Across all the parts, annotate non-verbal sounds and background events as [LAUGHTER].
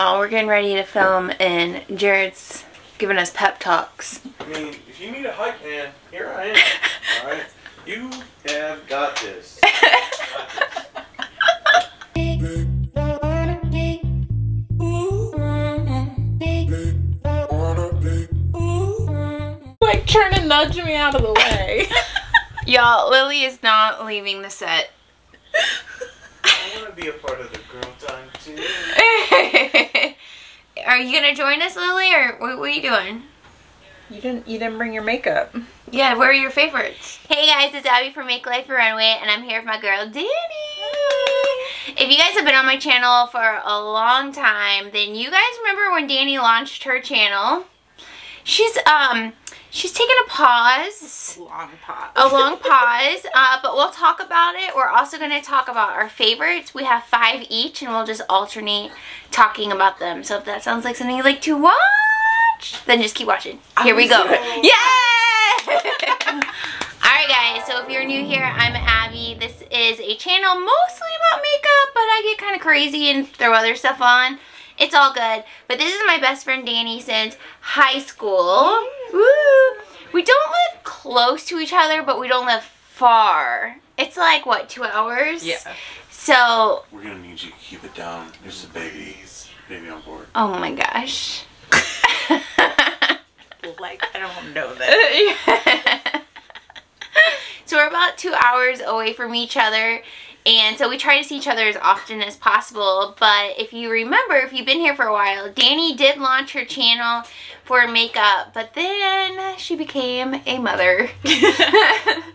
y'all. We're getting ready to film and Jared's giving us pep talks. I mean, if you need a hype man, here I am. All right, you have got this. Got this. [LAUGHS] like trying to nudge me out of the way. [LAUGHS] Y'all, Lily is not leaving the set. [LAUGHS] I want to be a part of the girl time too. [LAUGHS] are you gonna join us, Lily, or what, what are you doing? You didn't you didn't bring your makeup. Yeah, where are your favorites? Hey guys, it's Abbie from Make Life a Runway, and I'm here with my girl, Danny. If you guys have been on my channel for a long time, then you guys remember when Danny launched her channel. She's, um, she's taking a pause. Long pause. A long pause, uh, but we'll talk about it. We're also going to talk about our favorites. We have five each, and we'll just alternate talking about them. So if that sounds like something you like to watch, then just keep watching. Here we go. I'm Yeah! [LAUGHS] Alright guys, so if you're new here, I'm Abbie. This is a channel mostly about makeup, but I get kind of crazy and throw other stuff on. It's all good. But this is my best friend Danny since high school. Woo! We don't live close to each other, but we don't live far. It's like, what, two hours? Yeah. So, We're gonna need you to keep it down. There's a baby, baby on board. oh my gosh. [LAUGHS] Like I don't know that. [LAUGHS] so we're about two hours away from each other and so we try to see each other as often as possible but if you remember if you've been here for a while Danny did launch her channel for makeup but then she became a mother. [LAUGHS]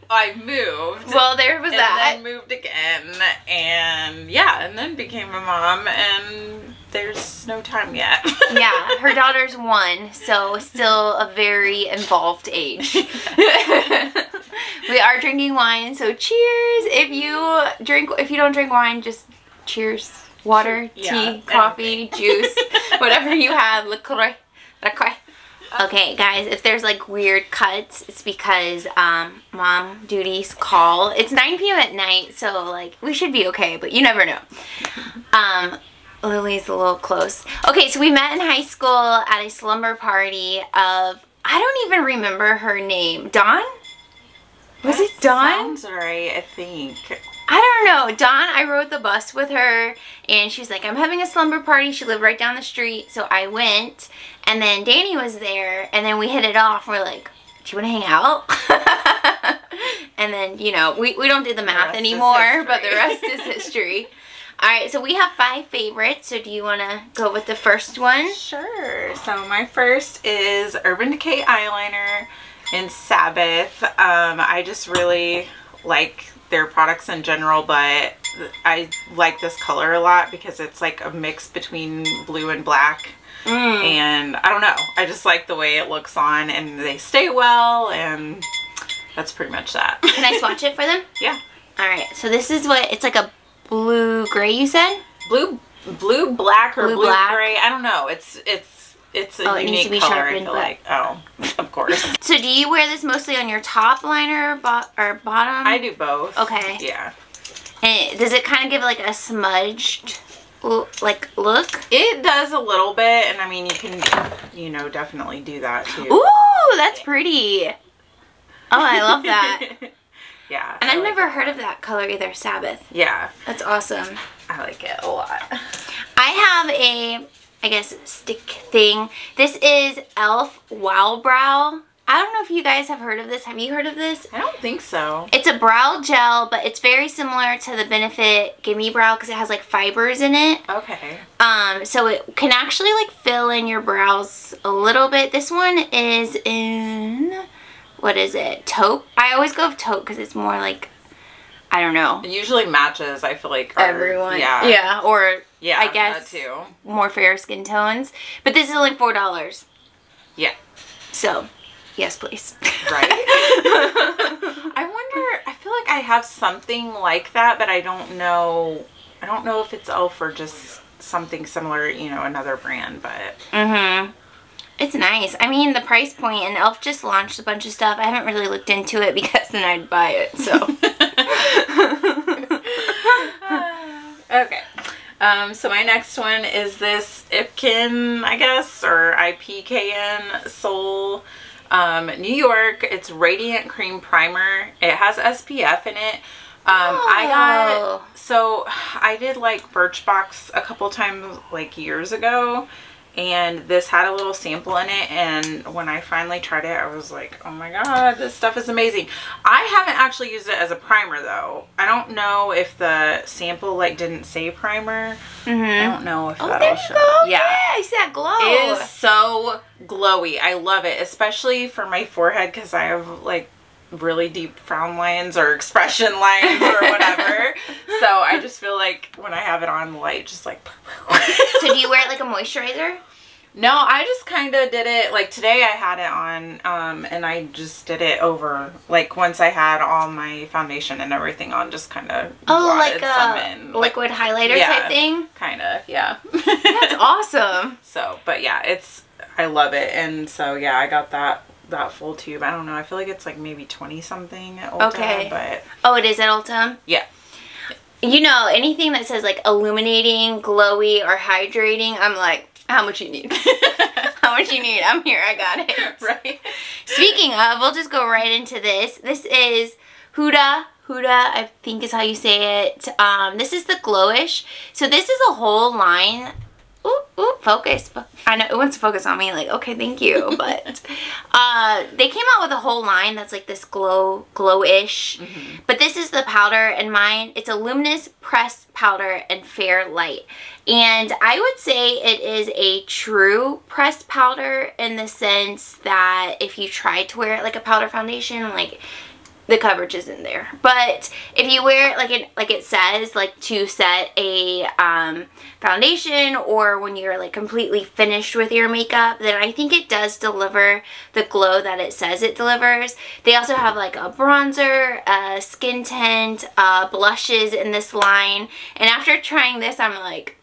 I moved. well there was and that. then moved again and yeah, and then became a mom and there's no time yet. [LAUGHS] yeah her daughter's one so still a very involved age. [LAUGHS] We are drinking wine so cheers. If you drink if you don't drink wine just cheers. Water Yeah, tea coffee juice whatever you have. Liqueur liqueur okay guys if there's like weird cuts it's because um mom duties call it's 9 p.m at night so like we should be okay but you never know um Lily's a little close. Okay, so we met in high school at a slumber party of, I don't even remember her name. Dawn? Was it Dawn? Sounds right, I think. I don't know. Dawn, I rode the bus with her and she was like, I'm having a slumber party. She lived right down the street. So I went and then Danny was there and then we hit it off. We're like, do you want to hang out? [LAUGHS] and then, you know, we, we don't do the math is anymore, [LAUGHS] but the rest is history. All right, so we have five favorites. So do you want to go with the first one? Sure. So my first is Urban Decay eyeliner in Sabbath. Um, I just really like their products in general, but I like this color a lot because it's like a mix between blue and black. Mm. And I don't know, I just like the way it looks on and they stay well and that's pretty much that. Can I swatch it for them? [LAUGHS] Yeah. All right, so this is what, it's like a blue gray you said? Blue blue black or Blue, blue, black. gray. I don't know. It's it's it's a Oh, it needs unique to be color. sharpened, I feel but- like. Oh, [LAUGHS] of course. So do you wear this mostly on your top liner or, bo- or bottom? I do both. Okay. Yeah. And it- does it kind of give like a smudged like look? It does a little bit, and I mean, you can, you know, definitely do that too. Ooh, that's pretty. Oh, I love that. [LAUGHS] yeah. And I I've like never heard of that color either, Sabbath. Yeah, That's awesome. I like it a lot. I have a, I guess, stick thing. This is e.l.f. Wow Brow. I don't know if you guys have heard of this. Have you heard of this? I don't think so. It's a brow gel, but it's very similar to the Benefit Gimme Brow because it has like fibers in it. Okay. Um, so it can actually like fill in your brows a little bit. This one is in, what is it? Taupe? I always go with taupe because it's more like, I don't know. It usually matches. I feel like our- Everyone. Yeah. Yeah, or Yeah. I guess too. more fair skin tones. But this is only $4. Yeah. So, yes please. Right. [LAUGHS] I wonder. I feel like I have something like that, but I don't know. I don't know if it's Elf or just something similar. You know, another brand, but Mm-hmm. It's nice. I mean, the price point, and e.l.f. just launched a bunch of stuff. I haven't really looked into it because then I'd buy it, so. [LAUGHS] [LAUGHS] okay. Um, so my next one is this Ipkin, I guess, or IPKN Soul um, New York. It's Radiant Cream Primer. It has SPF in it. Um, I Oh. got, so I did like Birchbox a couple times like years ago and this had a little sample in it and when I finally tried it I was like oh my god this stuff is amazing. I haven't actually used it as a primer though. I don't know if the sample like didn't say primer. I Mm-hmm. don't know if Oh, that'll there you show go. yeah. I see that glow. it is so glowy. I love it especially for my forehead because I have like really deep frown lines or expression [LAUGHS] lines or whatever [LAUGHS] so I just feel like when I have it on the light just like [LAUGHS] So do you wear it like a moisturizer? No, I just kind of did it like today. I had it on, um, and I just did it over like once I had all my foundation and everything on, just kind of Oh, like a in, like liquid highlighter Yeah. type thing? kind of, yeah. That's awesome. so, but yeah, it's I love it, and so yeah, I got that that full tube. I don't know. I feel like it's like maybe twenty something at Ulta, Okay. but Oh, it is at Ulta? yeah, You know, anything that says like illuminating, glowy, or hydrating, I'm like, how much you need? [LAUGHS] how much you need? I'm here, I got it. [LAUGHS] right. Speaking of, we'll just go right into this. This is Huda. Huda, I think is how you say it. Um, this is the Glowish. So this is a whole line. Ooh, ooh, focus. I know it wants to focus on me. Like, okay, thank you. [LAUGHS] But uh, they came out with a whole line that's like this glow, glowish. But this is the powder, and mine it's a luminous pressed powder and fair light. And I would say it is a true pressed powder in the sense that if you tried to wear it like a powder foundation, like the coverage is in there. But if you wear it like it like it says, like to set a um, foundation or when you're like completely finished with your makeup, then I think it does deliver the glow that it says it delivers. They also have like a bronzer, a skin tint, uh, blushes in this line. And after trying this, I'm like,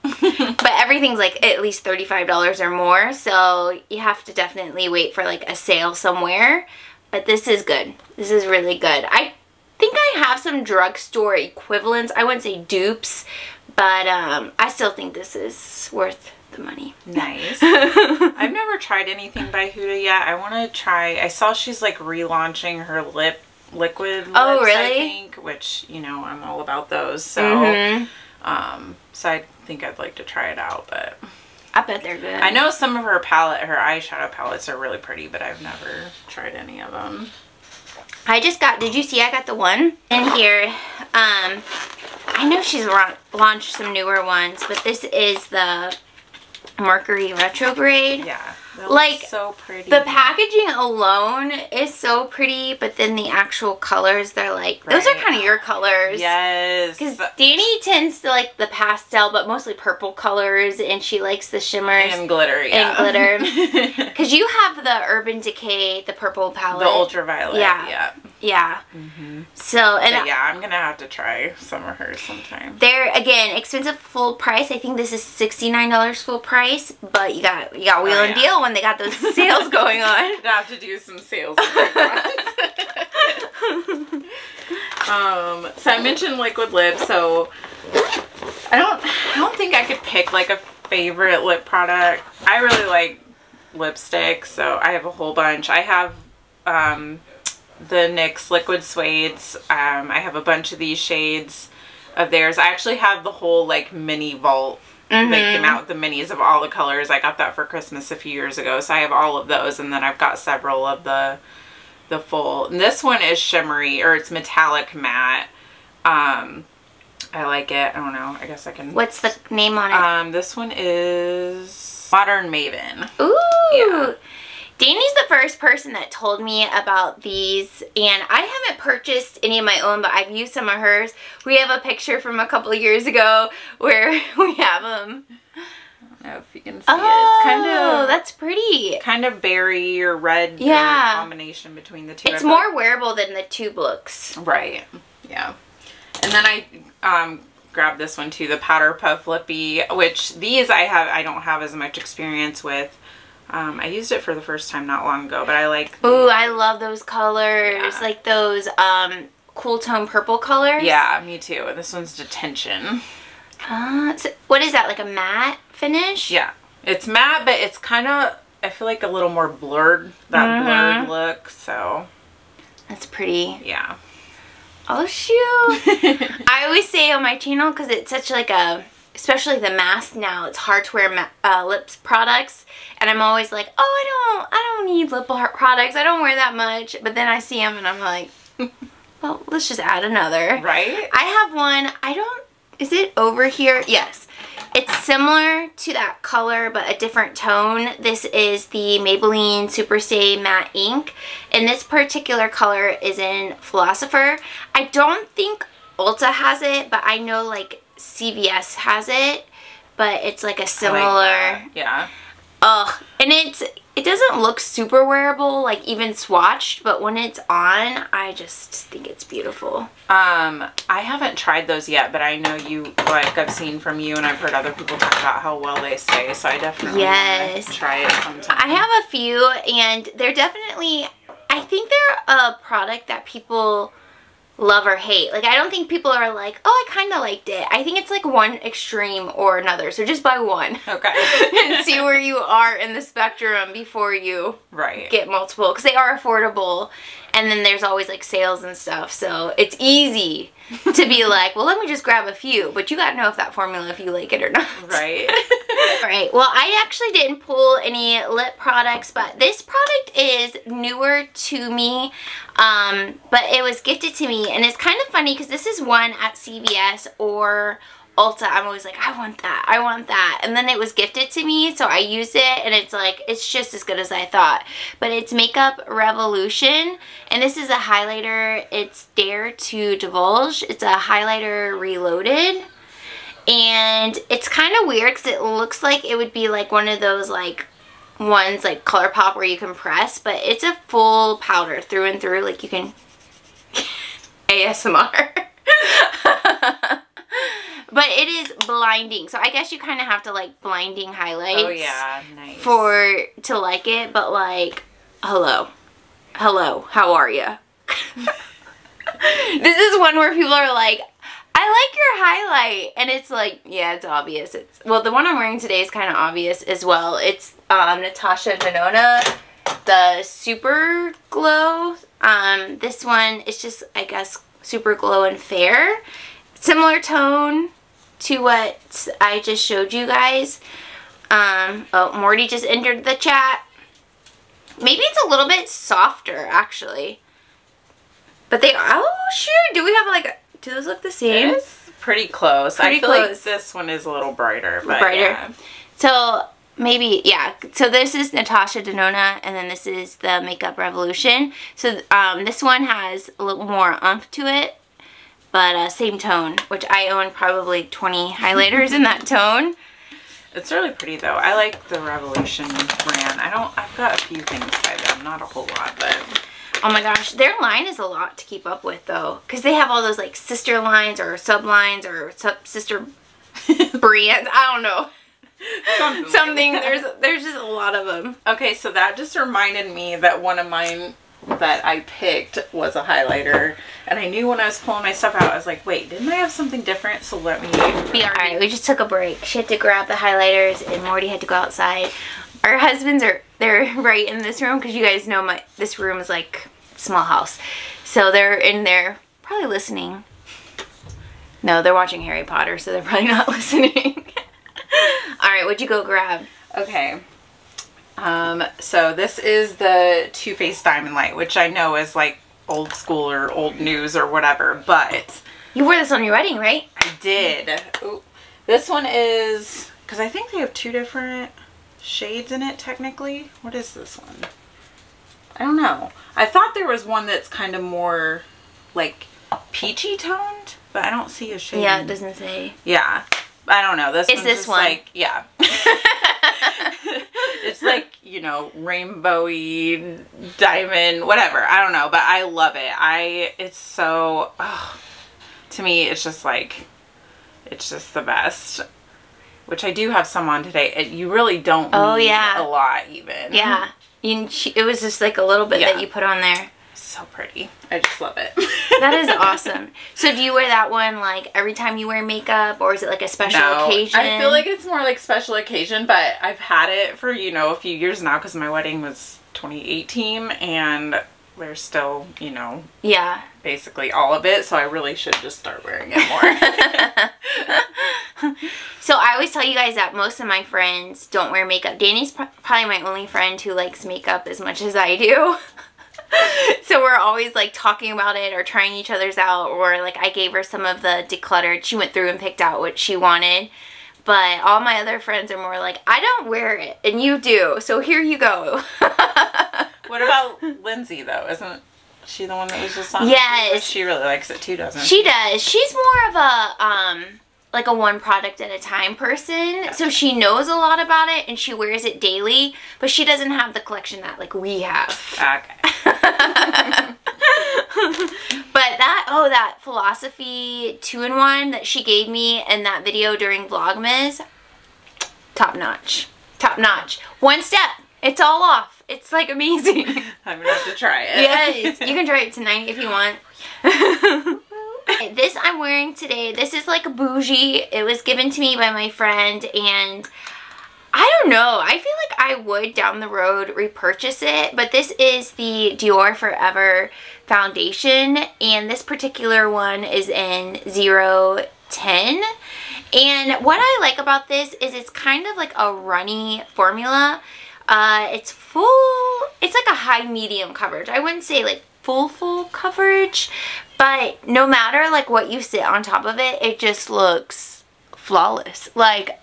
[LAUGHS] but everything's like at least $35 or more so you have to definitely wait for like a sale somewhere but this is good this is really good i think i have some drugstore equivalents i wouldn't say dupes but um i still think this is worth the money Nice. [LAUGHS] I've never tried anything by Huda yet. I want to try. I saw she's like relaunching her lip liquid lips, Oh, I really? think, which you know I'm all about those. So, Mhm. um, so I think I'd like to try it out. But i bet they're good I know some of her palette, her eyeshadow palettes are really pretty, but I've never tried any of them. I just got, did you see I got the one in here? Um, I know she's launched some newer ones, but this is the Mercury Retrograde. Yeah, that Like, so pretty. The packaging alone is so pretty, but then the actual colors, they're like, those are kind of your colors. Yes. Because Danny tends to like the pastel, but mostly purple colors, and she likes the shimmers. and glitter, yeah. glitter. [LAUGHS] [LAUGHS] Because you have the Urban Decay, the purple palette. The ultraviolet. Yeah. Yeah. Yeah. Mm-hmm. So, and But yeah, I'm gonna have to try some of hers sometime. they're again expensive full price. I think this is sixty nine dollars full price, but you got you got wheel Oh, and yeah. deal when they got those [LAUGHS] sales going on. I'd have to do some sales. [LAUGHS] um, so I mentioned liquid lips, so I don't, I don't think I could pick like a favorite lip product. I really like lipstick, so I have a whole bunch. I have um, the NYX liquid suedes. Um, I have a bunch of these shades of theirs. I actually have the whole like mini vault Mm-hmm. they came out with the minis of all the colors. I got that for Christmas a few years ago, so I have all of those, and then I've got several of the the full. And this one is shimmery or it's metallic matte. Um, I like it. I don't know. I guess I can. What's the name on it? Um, this one is Modern Maven. Ooh. Yeah. Danny's the first person that told me about these, and I haven't purchased any of my own, but I've used some of hers. We have a picture from a couple of years ago [LAUGHS] where we have them. I don't know if you can see Oh, it. It's kind of that's pretty. kind of berry or red Yeah. combination between the two. It's more wearable than the tube looks. Right. Yeah. And then I um grabbed this one too, the Powder Puff Lippie, which these I have I don't have as much experience with. Um, I used it for the first time not long ago, but I like Ooh, I love those colors. Yeah. Like those um cool tone purple colors. Yeah, me too. And this one's detention. Uh, so what is that, like a matte finish? Yeah. It's matte, but it's kind of, I feel like a little more blurred, that Mhm. blurred look. So, That's pretty. yeah. Oh, shoot. [LAUGHS] I always say on my channel, because it's such like a, especially the mask now, it's hard to wear ma- uh, lips products. And I'm always like, oh, I don't, I don't need lip products. I don't wear that much. But then I see them and I'm like, [LAUGHS] well, let's just add another. right? I have one, I don't, is it over here? Yes. It's similar to that color, but a different tone. This is the Maybelline Super Superstay Matte Ink. And this particular color is in Philosopher. I don't think Ulta has it, but I know like CVS has it. But it's like a similar... that. yeah. Ugh. And it's it doesn't look super wearable, like even swatched, but when it's on, I just think it's beautiful. Um, I haven't tried those yet, but I know you, like I've seen from you and I've heard other people talk about how well they stay, so I definitely Yes. try it sometime. I have a few, and they're definitely, I think they're a product that people love or hate. Like, I don't think people are like, oh, I kind of liked it. I think it's like one extreme or another, so just buy one. Okay. [LAUGHS] and see where you are in the spectrum before you right. get multiple because they are affordable and then there's always like sales and stuff so it's easy [LAUGHS] to be like well let me just grab a few but you gotta know if that formula if you like it or not Right. [LAUGHS] all right well i actually didn't pull any lip products but this product is newer to me um but it was gifted to me and it's kind of funny because this is one at cvs or Ulta, I'm always like, I want that, I want that. And then it was gifted to me, so I used it, and it's like, it's just as good as I thought. But it's Makeup Revolution, and this is a highlighter. It's Dare to Divulge. It's a highlighter reloaded. And it's kind of weird because it looks like it would be like one of those like ones like ColourPop where you can press, but it's a full powder through and through. Like you can [LAUGHS] ASMR. [LAUGHS] but it is blinding. So I guess you kind of have to like blinding highlights Oh yeah, nice. for to like it, but like hello. Hello, how are you? [LAUGHS] this is one where people are like I like your highlight and it's like yeah, it's obvious. It's well, the one I'm wearing today is kind of obvious as well. It's um Natasha Denona the Super Glow. Um this one is just I guess Super Glow and Fair. Similar tone to what I just showed you guys. Um, oh, Morty just entered the chat. Maybe it's a little bit softer, actually. But they, oh shoot, do we have like, do those look the same? It's pretty close. Pretty I feel like this one is a little brighter, but Brighter. yeah. So maybe, yeah. So this is Natasha Denona, and then this is the Makeup Revolution. So um, this one has a little more umph to it, but uh, same tone, which I own probably 20 highlighters in that tone. It's really pretty though. I like the Revolution brand. I don't. I've got a few things by them, not a whole lot, but Oh my gosh, their line is a lot to keep up with though, because they have all those like sister lines or sub lines or sub sister [LAUGHS] brands. I don't know something. something. There's there's just a lot of them. Okay, so that just reminded me that one of mine that I picked was a highlighter, and I knew when I was pulling my stuff out, I was like, wait, didn't I have something different? So let me. Be all right. We just took a break. She had to grab the highlighters, and Morty had to go outside. Our husbands are they're [LAUGHS] right in this room because you guys know my this room is like small house, so they're in there probably listening. No, they're watching Harry Potter, so they're [LAUGHS] probably not [LAUGHS] listening. all right, what'd you go grab? Okay. Um, so this is the Too Faced Diamond Light, which I know is like old school or old news or whatever, but You wore this on your wedding, right? I did. Ooh. This one is because I think they have two different shades in it technically. What is this one? I don't know. I thought there was one that's kind of more like peachy toned, but I don't see a shade. Yeah, it doesn't say. Yeah. I don't know. This Is one's this one? like yeah. [LAUGHS] it's like, you know, rainbowy diamond, whatever. I don't know, but I love it. I it's so oh, to me it's just like it's just the best. Which I do have some on today. It, you really don't Oh, need yeah. a lot even. Yeah. You, it was just like a little bit Yeah. that you put on there. So pretty. I just love it. [LAUGHS] That is awesome. [LAUGHS] So do you wear that one like every time you wear makeup or is it like a special No, occasion? I feel like it's more like special occasion, but I've had it for, you know, a few years now because my wedding was 2018 and there's still, you know, Yeah. basically all of it. So I really should just start wearing it more. [LAUGHS] So I always tell you guys that most of my friends don't wear makeup. Danny's pr- probably my only friend who likes makeup as much as I do. [LAUGHS] so we're always like talking about it or trying each other's out or like I gave her some of the decluttered. She went through and picked out what she wanted. But all my other friends are more like, I don't wear it and you do. So here you go. [LAUGHS] what about Lindsay though? Isn't she the one that was just on? Yes. She really likes it too, doesn't She She does. She's more of a um like a one product at a time person. So she knows a lot about it and she wears it daily, but she doesn't have the collection that like we have. Okay. [LAUGHS] but that oh that philosophy two in one that she gave me in that video during Vlogmas, top notch. Top notch. One step. It's all off. It's like amazing. [LAUGHS] I'm gonna have to try it. yes, you can try it tonight if you want. [LAUGHS] this I'm wearing today, this is like a bougie. It was given to me by my friend and I don't know. I feel like I would down the road repurchase it, but this is the Dior Forever foundation and this particular one is in 010. And what I like about this is it's kind of like a runny formula. Uh, it's full, it's like a high medium coverage. I wouldn't say like full full coverage, but no matter like what you sit on top of it, it just looks flawless. Like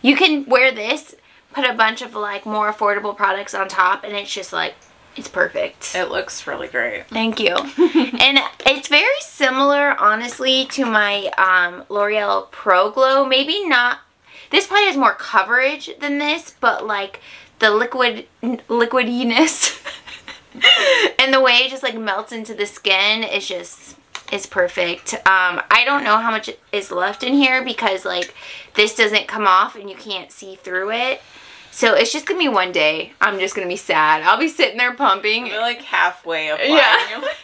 you can wear this, put a bunch of like more affordable products on top and it's just like, it's perfect. It looks really great. Thank you. [LAUGHS] and it's very similar, honestly, to my um, L'Oreal Pro Glow. Maybe not, this probably has more coverage than this, but like the liquid, liquidiness [LAUGHS] [LAUGHS] and the way it just like melts into the skin is just, is perfect. Um, I don't know how much is left in here because like this doesn't come off and you can't see through it. So it's just gonna be one day. I'm just gonna be sad. I'll be sitting there pumping. You're like halfway [LAUGHS] applying. Yeah. You're like,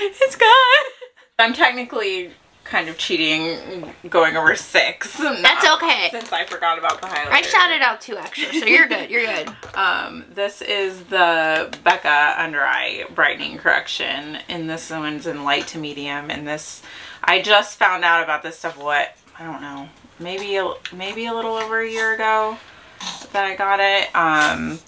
it's gone. I'm technically kind of cheating going over six. That's [LAUGHS] okay. Since I forgot about the highlighter. I shouted out two extra, so you're good. You're good. [LAUGHS] Um, this is the Becca Under Eye Brightening Correction, and this one's in light to medium. And this, I just found out about this stuff. What I don't know, maybe a, maybe a little over a year ago that I got it. Um,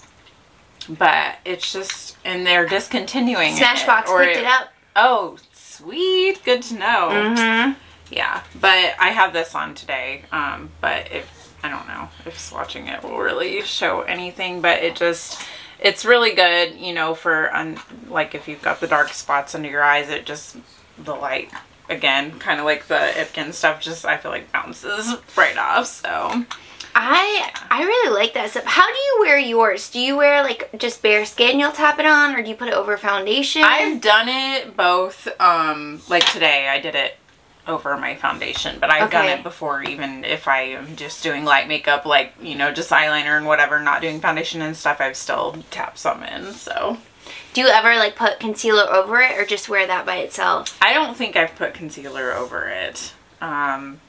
but it's just, and they're discontinuing Smashbox it. picked it up. Oh, sweet. Good to know. Mm-hmm. Yeah, but I have this on today. Um, but if I don't know if swatching it will really show anything, but it just it's really good, you know, for un, like if you've got the dark spots under your eyes, it just the light again, kind of like the Ipkin stuff, just I feel like bounces [LAUGHS] right off. So I I really like that stuff. How do you wear yours? Do you wear like just bare skin you'll tap it on or do you put it over foundation? I've done it both. Um, like today, I did it over my foundation, but I've done it before. Even if I am just doing light makeup, like you know, just eyeliner and whatever, not doing foundation and stuff, I've still tapped some in. So Do you ever like put concealer over it or just wear that by itself? I don't think I've put concealer over it. Um,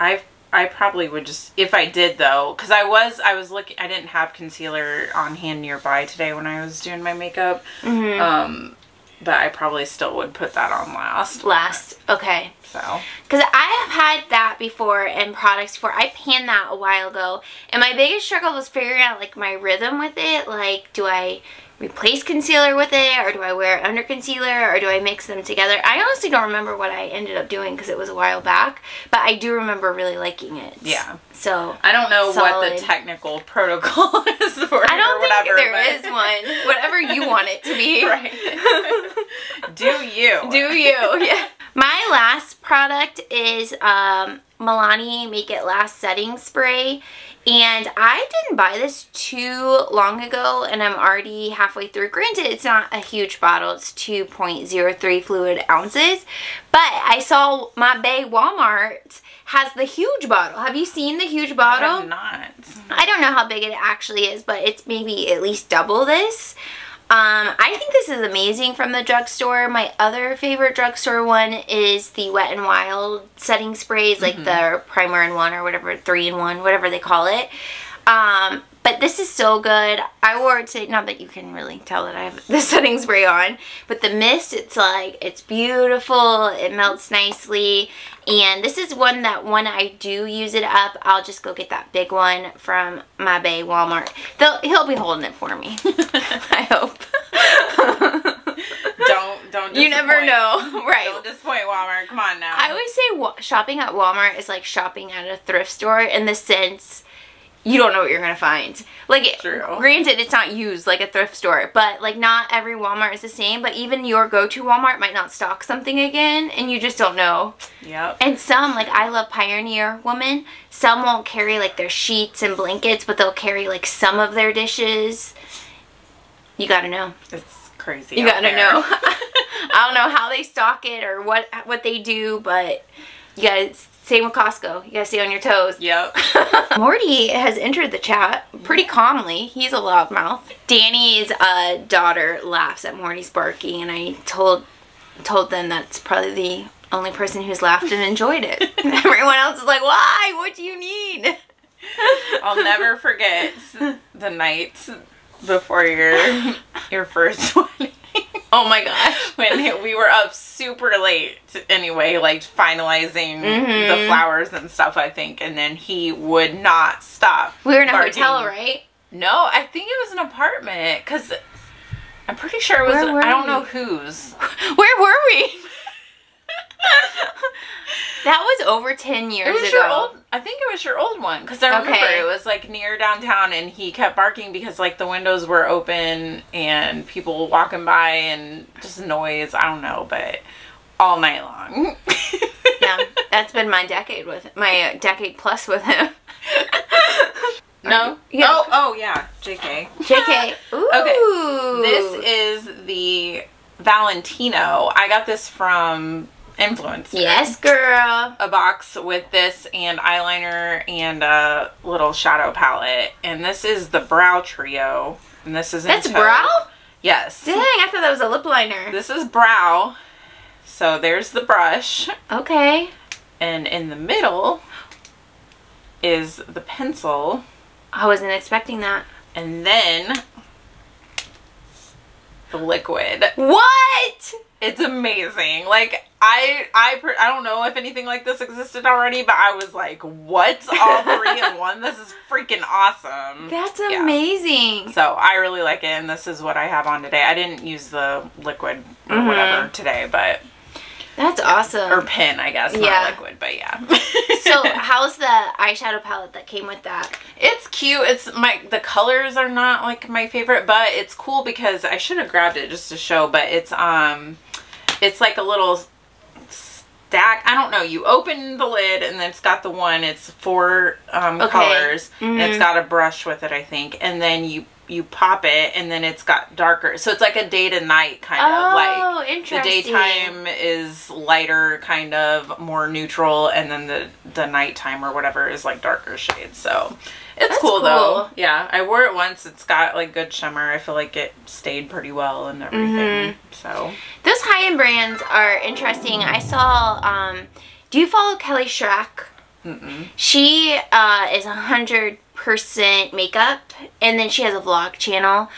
I've I probably would just if I did though, because I was I was looking I didn't have concealer on hand nearby today when I was doing my makeup. Mm-hmm. Um, but I probably still would put that on last. Last. Okay. So Because I have had that before and products before. I panned that a while ago. And my biggest struggle was figuring out like my rhythm with it. Like, do I replace concealer with it or do I wear it under concealer or do I mix them together? I honestly don't remember what I ended up doing because it was a while back. But I do remember really liking it. Yeah. So. I don't know what the technical protocol [LAUGHS] is for I don't or whatever. think there but- is one. Whatever you want it to be. [LAUGHS] right. [LAUGHS] Do you? Do you? Yeah. My last product is um, Milani Make It Last Setting Spray. And I didn't buy this too long ago and I'm already halfway through. Granted, it's not a huge bottle. It's 2.03 fluid ounces. But I saw my Bay Walmart has the huge bottle. Have you seen the huge bottle? I have not. I don't know how big it actually is, but it's maybe at least double this. Um, I think this is amazing from the drugstore. My other favorite drugstore one is the Wet and Wild setting sprays, like the primer in one or whatever, three in one, whatever they call it. Um, but this is so good. I wore it today, not that you can really tell that I have [LAUGHS] the setting spray on, but the mist, it's like, it's beautiful. It melts nicely. And this is one that when I do use it up, I'll just go get that big one from my Bay Walmart. They'll, he'll be holding it for me. [LAUGHS] I hope. [LAUGHS] Don't don't. you never know. Right. Don't disappoint Walmart. Come on now. I always say wa- shopping at Walmart is like shopping at a thrift store in the sense you don't know what you're gonna find. Like, True. granted, it's not used like a thrift store, but like not every Walmart is the same. But even your go-to Walmart might not stock something again, and you just don't know. Yep. And some, like I love Pioneer Woman. Some won't carry like their sheets and blankets, but they'll carry like some of their dishes. You gotta know. It's crazy. You gotta there. know. [LAUGHS] [LAUGHS] I don't know how they stock it or what what they do, but you guys same with Costco. You gotta stay on your toes. Yep. [LAUGHS] Morty has entered the chat pretty calmly. He's a loudmouth. Danny's uh, daughter laughs at Morty's barking, and I told told them that's probably the only person who's laughed and enjoyed it. [LAUGHS] [LAUGHS] Everyone else is like, "Why? What do you need?" I'll never forget the nights before your your first wedding. [LAUGHS] Oh my gosh. when we were up super late anyway, like finalizing Mhm. the flowers and stuff, I think, and then he would not stop. We were in a barking. hotel, right? No, I think it was an apartment because I'm pretty sure it was. I don't we? know whose. [LAUGHS] Where were we? [LAUGHS] that was over 10 years It was ago. your old. I think it was your old one because I remember Okay. it was like near downtown, and he kept barking because like the windows were open and people walking by and just noise. I don't know, but all night long. [LAUGHS] yeah, that's been my decade with my decade plus with him. [LAUGHS] No. Yeah. Oh, oh yeah. JK. JK. Ooh. This is the Valentino. I got this from Influence. Yes, girl. A box with this and eyeliner and a little shadow palette. And this is the Brow Trio. And this is That's brow? Yes. Dang, I thought that was a lip liner. This is brow. So there's the brush. Okay. And in the middle is the pencil. I wasn't expecting that. And then the liquid. What? It's amazing. Like I I I don't know if anything like this existed already, but I was like, "What? All three in [LAUGHS] one? This is freaking awesome." That's Yeah. amazing. So I really like it, and this is what I have on today. I didn't use the liquid or Mhm. whatever today, but That's awesome. or pin, I guess, Yeah. not liquid, but yeah. so, [LAUGHS] how's the eyeshadow palette that came with that? It's cute. It's my the colors are not like my favorite, but it's cool because I should have grabbed it just to show, but it's um it's like a little stack. I don't know. You open the lid and then it's got the one. It's four um Okay. colors. And it's Mhm. got a brush with it, I think. And then you you pop it and then it's got darker. So it's like a day to night kind of like oh, the daytime is lighter kind of more neutral and then the the nighttime or whatever is like darker shades so it's That's cool, though yeah i wore it once it's got like good shimmer i feel like it stayed pretty well and everything Mm-hmm. so Those high-end brands are interesting. I saw. Um, do you follow Kelly Strack? mm-mm. She uh, is a hundred percent makeup, and then she has a vlog channel.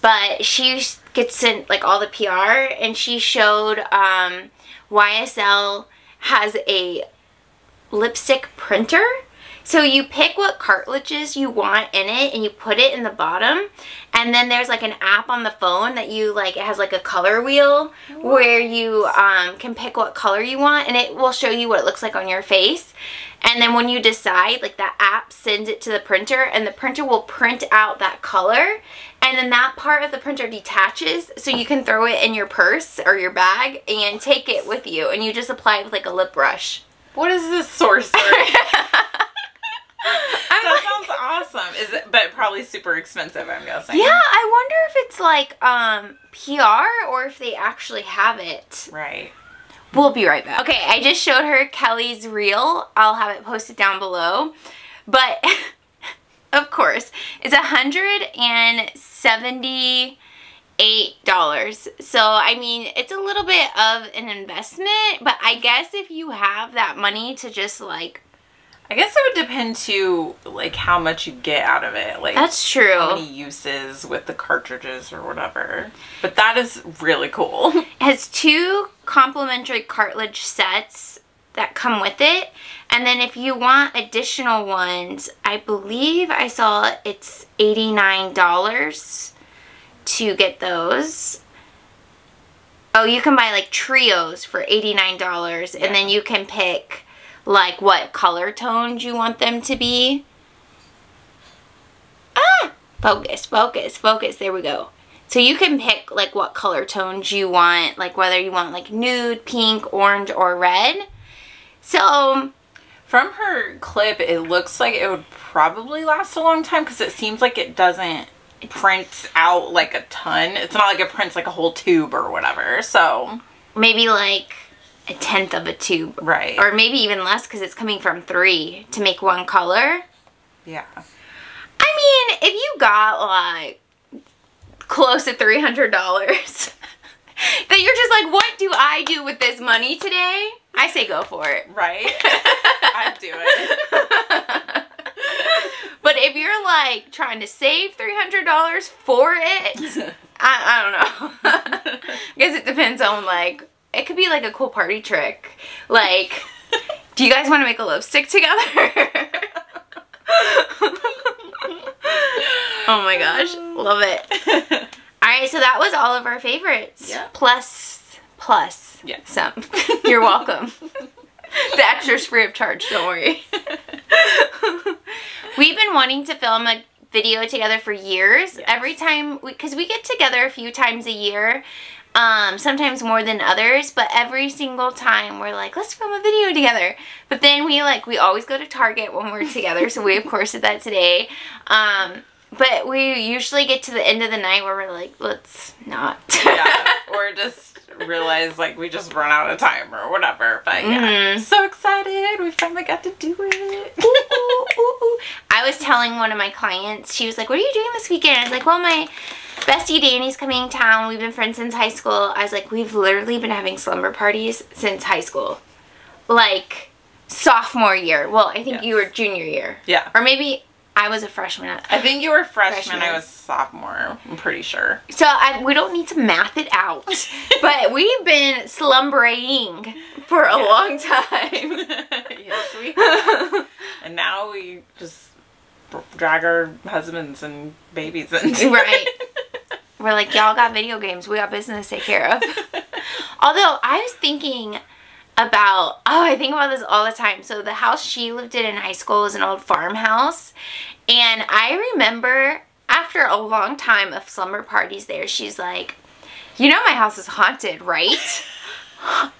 But she gets sent like all the PR, and she showed um, YSL has a lipstick printer. So you pick what cartilages you want in it and you put it in the bottom. And then there's like an app on the phone that you like, it has like a color wheel where you um, can pick what color you want and it will show you what it looks like on your face. And then when you decide, like that app sends it to the printer and the printer will print out that color. And then that part of the printer detaches so you can throw it in your purse or your bag and take it with you. And you just apply it with like a lip brush. what is this sorcery [LAUGHS] [LAUGHS] that sounds awesome is it but probably super expensive i'm guessing Yeah, I wonder if it's like um PR or if they actually have it. right We'll be right back. Okay, I just showed her Kelly's reel. I'll have it posted down below. But [LAUGHS] of course, it's hundred and seventy eight dollars So I mean, it's a little bit of an investment, but I guess if you have that money to just like I guess it would depend too, like how much you get out of it. Like that's true. how many uses with the cartridges or whatever. But that is really cool. It [LAUGHS] has two complimentary cartilage sets that come with it. And then if you want additional ones, I believe I saw it's $89 to get those. Oh, you can buy like trios for $89 Yeah. and then you can pick like what color tones you want them to be. Ah! Focus, focus, focus. There we go. So you can pick like what color tones you want, like whether you want like nude, pink, orange, or red. So From her clip, it looks like it would probably last a long time because it seems like it doesn't print out like a ton. It's not like it prints like a whole tube or whatever. So, maybe like a tenth of a tube. right. Or maybe even less because it's coming from three to make one color. yeah. I mean, if you got like close to three hundred dollars, [LAUGHS] that you're just like, what do I do with this money today? I say go for it. Right? [LAUGHS] I'd do it. [LAUGHS] but if you're like trying to save three hundred dollars for it, I, I don't know. I guess it depends on like it could be like a cool party trick. Like, [LAUGHS] do you guys want to make a lipstick together? [LAUGHS] oh my gosh, love it. [LAUGHS] All right, so that was all of our favorites. Yeah. Plus, plus Yeah. some. You're welcome. the extra's free of charge. Don't worry. We've been wanting to film a video together for years. Yes. Every time, because we, get together a few times a year, um, sometimes more than others, but every single time we're like, let's film a video together. But then we like, we always go to Target when we're together, so we of course did that today. Um, but we usually get to the end of the night where we're like, let's not. yeah. Or [LAUGHS] just realize like we just run out of time or whatever. But yeah. Mhm. So excited. We finally got to do it. Ooh, ooh, ooh. I was telling one of my clients, she was like, What are you doing this weekend? I was like, Well, my bestie Danny's coming in town. We've been friends since high school. I was like, We've literally been having slumber parties since high school. Like sophomore year. Well, I think you were junior year. Yeah. Or maybe I was a freshman. I think you were freshman, Freshman. I was sophomore. I'm pretty sure. So I, we don't need to math it out. [LAUGHS] but we've been slumbering for a Yeah. long time. [LAUGHS] yes, we have. And now we just drag our husbands and babies into Right. We're like, y'all got video games. We got business to take care of. [LAUGHS] Although I was thinking about, oh, I think about this all the time. So the house she lived in in high school was an old farmhouse. And I remember after a long time of slumber parties there, she's like, you know my house is haunted, right? [LAUGHS]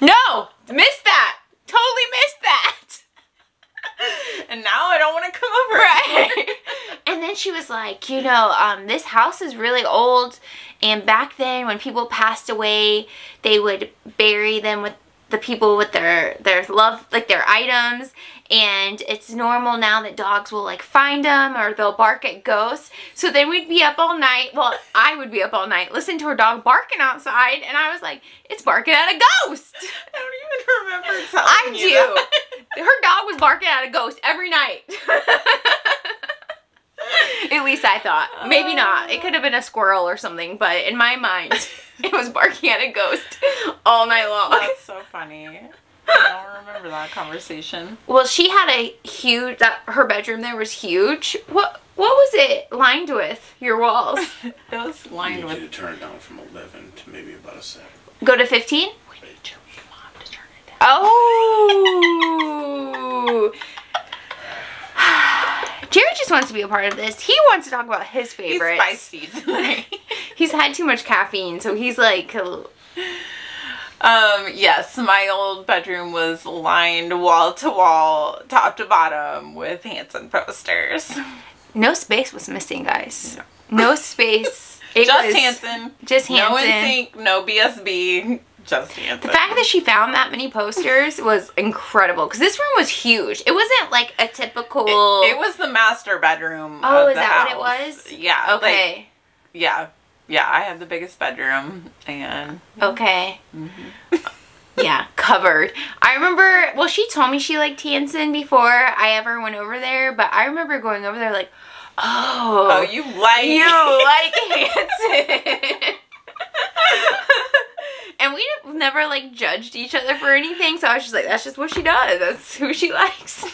no, missed that. Totally missed that. [LAUGHS] And now I don't want to come over. Right. [LAUGHS] and then she was like, you know, um, this house is really old. And back then, when people passed away, they would bury them with the people with their their love like their items and it's normal now that dogs will like find them or they'll bark at ghosts so then we'd be up all night well i would be up all night listen to her dog barking outside and i was like it's barking at a ghost [LAUGHS] I don't even remember [LAUGHS] telling I do. that. [LAUGHS] Her dog was barking at a ghost every night. at least I thought. Maybe not. It could have been a squirrel or something, but in my mind, [LAUGHS] it was barking at a ghost [LAUGHS] all night long. That's so funny. I don't remember that conversation. Well, she had a huge. That her bedroom there was huge. What what was it lined with? Your walls. [LAUGHS] It was I lined need with. you to turn it down from 11 to maybe about a 7. Go to fifteen. Mom to turn it down. Oh. Jared just wants to be a part of this. He wants to talk about his He's favorites. feisty tonight. [LAUGHS] He's had too much caffeine, so he's like, Um, yes, my old bedroom was lined wall to wall, top to bottom with Hanson posters. no space was missing, guys. No space. [LAUGHS] It just Hanson. Just Hanson. No. NSYNC, no BSB, just Hanson. the fact that she found that many posters was incredible because this room was huge. It wasn't like a typical. it, it was the master bedroom. Oh, is that what it was? Yeah. like, okay. yeah. yeah, I have the biggest bedroom and Okay. Mm-hmm. Yeah, covered. I remember, well, she told me she liked Hanson before I ever went over there, but I remember going over there like, oh, oh, you like you [LAUGHS] like Hanson. [LAUGHS] and we never like judged each other for anything, so I was just like, that's just what she does. That's who she [LAUGHS] likes.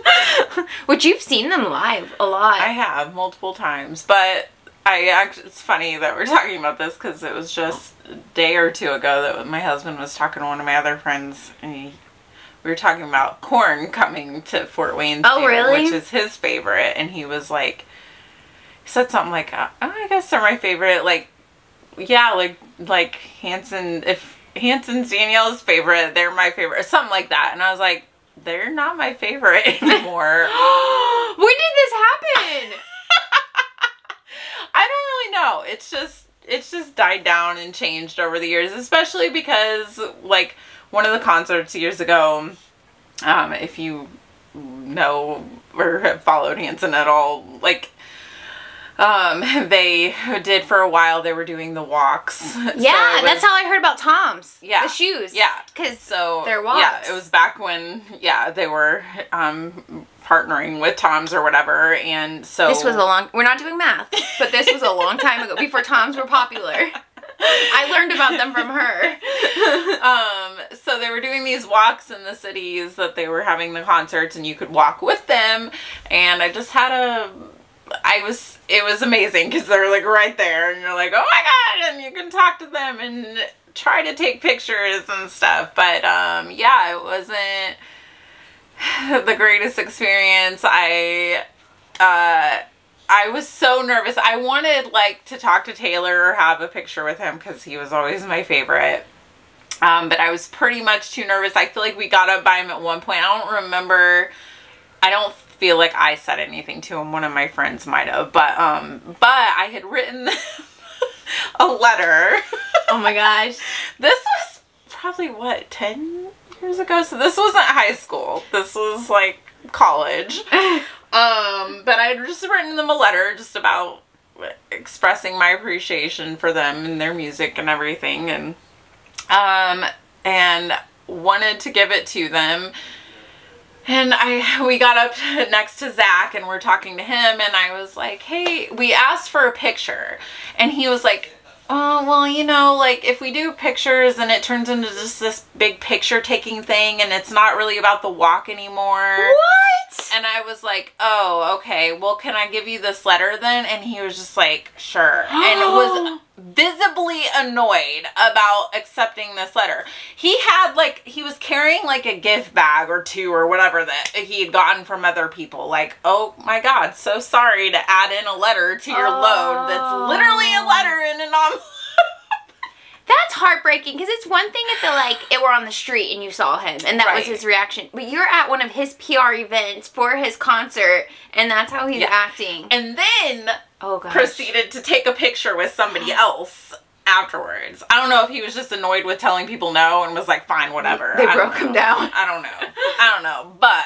[LAUGHS] Which you've seen them live a lot. I have multiple times, but I actually it's funny that we're [LAUGHS] talking about this because it was just a day or two ago that my husband was talking to one of my other friends and he, we were talking about Korn coming to Fort Wayne. Oh, really? Which is his favorite, and he was like, he said something like, "Oh, I guess they're my favorite." Like, yeah, like like Hanson. If Hanson's Danielle's favorite, they're my favorite, something like that. And I was like, they're not my favorite [LAUGHS] anymore. [GASPS] when did this happen? [LAUGHS] I don't really know. It's just it's just died down and changed over the years, especially because like one of the concerts years ago, um, if you know or have followed Hanson at all, like um [LAUGHS] they did for a while they were doing the walks. [LAUGHS] Yeah, that's how I heard about Tom's. Yeah. The shoes. Yeah. Because so Their yeah, walks. it was back when yeah, they were um partnering with Tom's or whatever and so this was a long, we're not doing math, but this was a long time ago, before Tom's were popular. [LAUGHS] I learned about them from her. um so they were doing these walks in the cities that they were having the concerts and you could walk with them and i just had a i was it was amazing because they're like right there and you're like oh my god and you can talk to them and try to take pictures and stuff but um yeah it wasn't [SIGHS] the greatest experience i uh I was so nervous. I wanted like to talk to Taylor or have a picture with him because he was always my favorite. Um, but I was pretty much too nervous. I feel like we got up by him at one point. I don't remember. I don't feel like I said anything to him. One of my friends might have, but um, but I had written [LAUGHS] a letter. Oh my gosh. [LAUGHS] this was probably what ten years ago. So this wasn't high school. This was like college. [LAUGHS] Um, but I had just written them a letter just about expressing my appreciation for them and their music and everything and um and wanted to give it to them and I [LAUGHS] we got up [LAUGHS] next to Zach and we're talking to him and I was like, hey, we asked for a picture and he was like, oh well, you know, like if we do pictures and it turns into just this big picture taking thing and it's not really about the walk anymore. What? And I was like, oh, okay. Well, can I give you this letter then? And he was just like, sure. And it was [GASPS] [LAUGHS] visibly annoyed about accepting this letter. He had like, he was carrying like a gift bag or two or whatever that he had gotten from other people. Like, oh my God, so sorry to add in a letter to your load that's literally a letter in an envelope. That's heartbreaking because it's one thing if the like it were on the street and you saw him and that was his reaction, but you're at one of his PR events for his concert and that's how he's Yeah. acting. And then oh god. proceeded to take a picture with somebody [GASPS] else afterwards. I don't know if he was just annoyed with telling people no and was like, fine, whatever. They I broke him know. down. I don't know. I don't know. But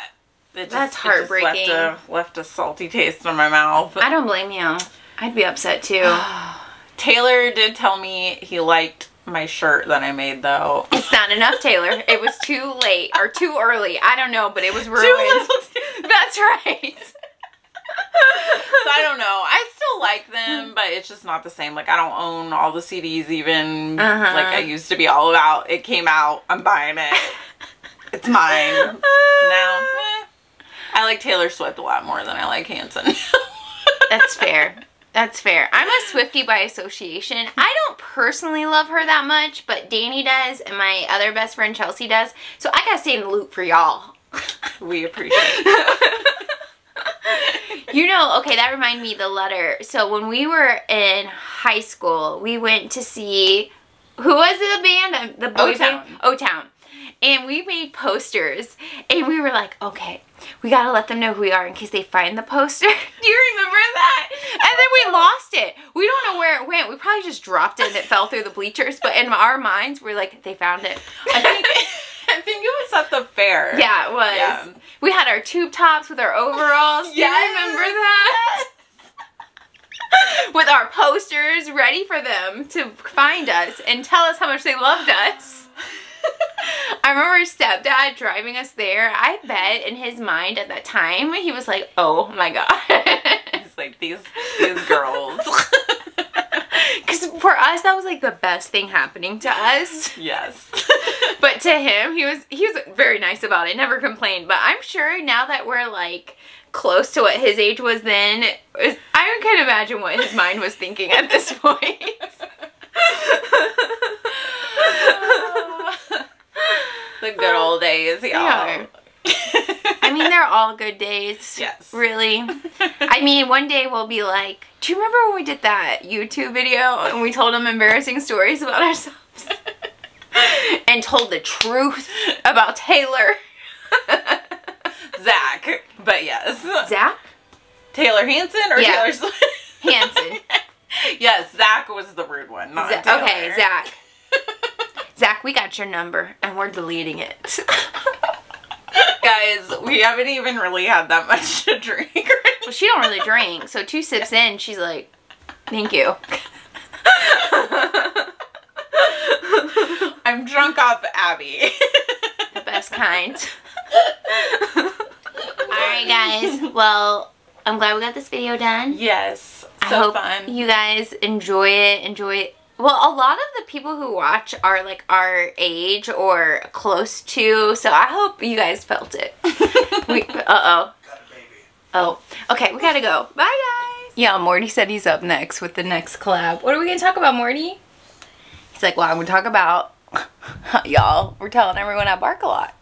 it just, That's heartbreaking. left, a, left a salty taste in my mouth. I don't blame you. I'd be upset too. [SIGHS] Taylor did tell me he liked my shirt that I made though. it's not enough, Taylor. It was too late or too early. I don't know, but it was [LAUGHS] Too ruined. little. [LAUGHS] That's right. [LAUGHS] so I don't know. I still like them, but it's just not the same. Like I don't own all the CDs even Uh-huh. like I used to be all about. It came out, I'm buying it. It's mine. now, eh, I like Taylor Swift a lot more than I like Hanson. That's fair. That's fair. I'm a Swiftie by association. I don't personally love her that much, but Danny does, and my other best friend Chelsea does. So I gotta stay in the loop for y'all. [LAUGHS] we appreciate it. [LAUGHS] You know, okay, that reminded me of the letter. So when we were in high school, we went to see who was the band? Uh, The O-Town. O Town. And we made posters, and we were like, okay, we gotta let them know who we are in case they find the poster. [LAUGHS] Do you remember that? And then we lost it. We don't know where it went. We probably just dropped it and it fell through the bleachers. But in our minds, we're like, they found it. I think [LAUGHS] I think it was at the fair. Yeah, it was. Yeah. We had our tube tops with our overalls. Do you remember that? [LAUGHS] with our posters ready for them to find us and tell us how much they loved us. I remember stepdad driving us there. I bet in his mind at that time he was like, "Oh my god." [LAUGHS] It's like these these girls. [LAUGHS] Cuz for us that was like the best thing happening to us. yes. [LAUGHS] But to him, he was he was very nice about it. Never complained. But I'm sure now that we're like close to what his age was then, I can imagine what his mind was thinking at this point. The good oh. old days, y'all. Yeah. [LAUGHS] I mean, they're all good days. Yes. Really. I mean, one day we'll be like, do you remember when we did that YouTube video and we told them embarrassing stories about ourselves? [LAUGHS] and told the truth about Taylor. [LAUGHS] Zach, but yes. Zach Taylor Hanson or Yeah. Taylor Swift? Hanson. yes, Zach was the rude one. Not Za- Taylor. okay, Zach. Zach, we got your number and we're deleting it. [LAUGHS] Guys, we haven't even really had that much to drink. well, she don't really drink, so two sips in, she's like, "Thank you." [LAUGHS] I'm drunk off Abbie. the best kind. [LAUGHS] Alright guys, well, I'm glad we got this video done. yes, I so hope fun. you guys enjoy it. Enjoy it. Well, a lot of the people who watch are like our age or close to, so I hope you guys felt it. [LAUGHS] we, uh-oh. Got a baby. Oh, okay, we gotta go. Bye, guys. Yeah, Morty said he's up next with the next collab. What are we gonna talk about, Morty? He's like, well, I'm gonna talk about, [LAUGHS] y'all, we're telling everyone I bark a lot.